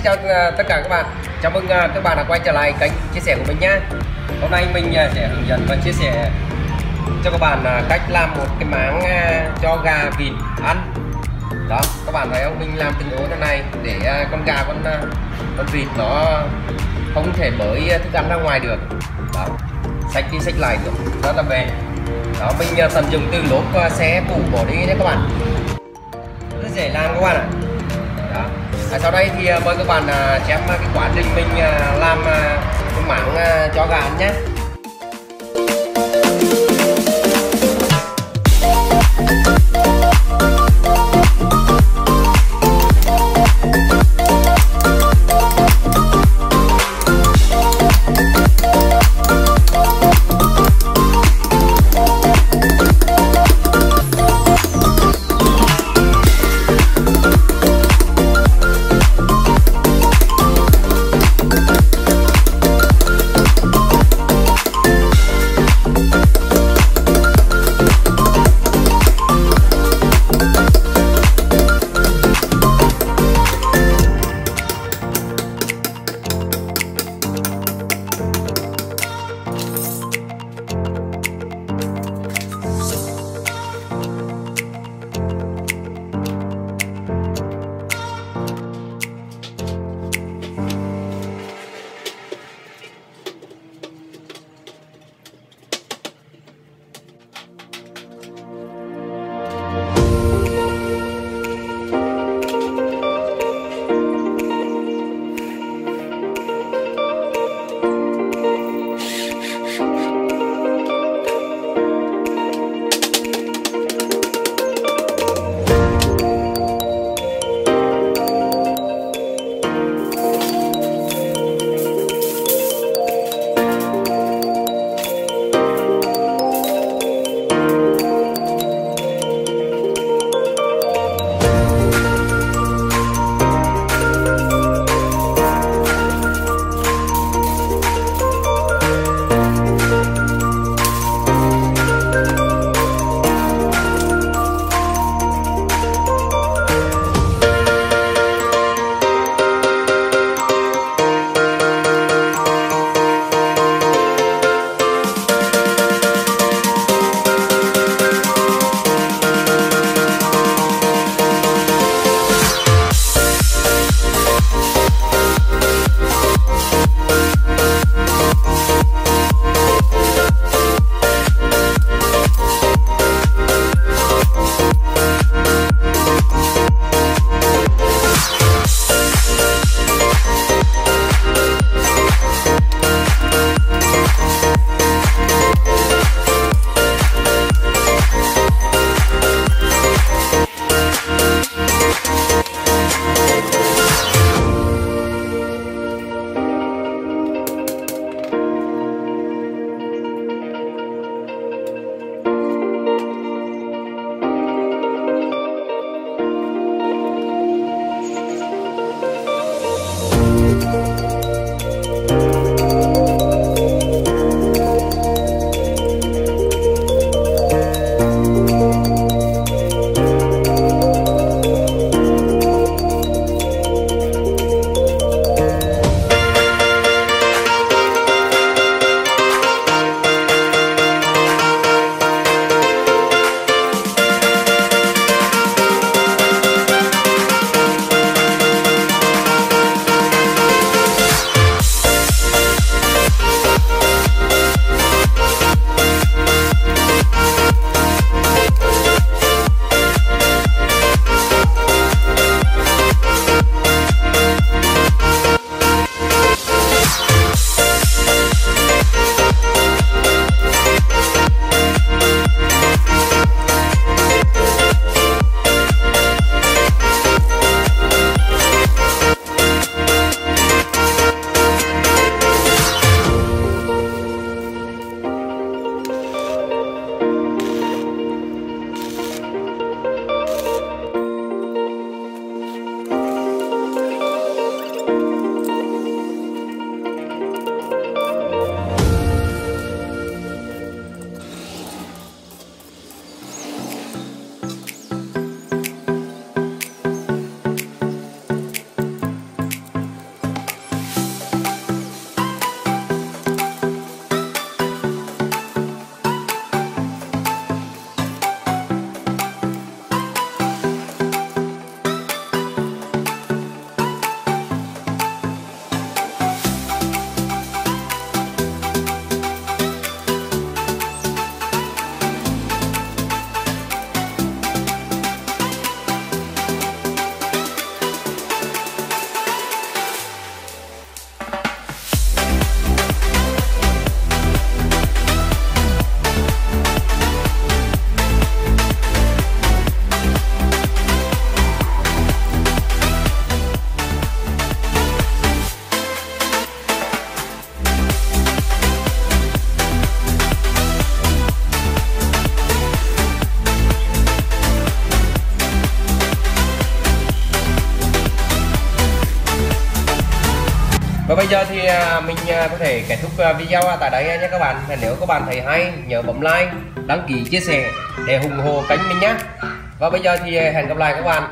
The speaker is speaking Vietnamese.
xin chào ờ, tất cả các bạn. Chào mừng ờ, các bạn đã quay trở lại kênh chia sẻ của mình nhé Hôm nay mình ờ, sẽ hướng dẫn và chia sẻ cho các bạn cách làm một cái máng cho gà vịt ăn. Đó, các bạn thấy không? Mình làm từng ố thế này để con gà, con con vịt nó không thể bới thức ăn ra ngoài được. Đó, sạch đi sạch lại được, rất là bền. Đó, mình tận dụng từ lốp xe cũ bỏ đi nhé các bạn. Rất dễ làm các bạn ạ. à. À, sau đây thì à, mời các bạn à, xem à, cái quá trình mình à, làm à, cái mảng cho gà nhé. Và bây giờ thì à, mình à, có thể kết thúc à, video tại đây nhé các bạn. Và nếu các bạn thấy hay, nhớ bấm like, đăng ký, chia sẻ để ủng hộ kênh mình nhé. Và bây giờ thì hẹn gặp lại các bạn.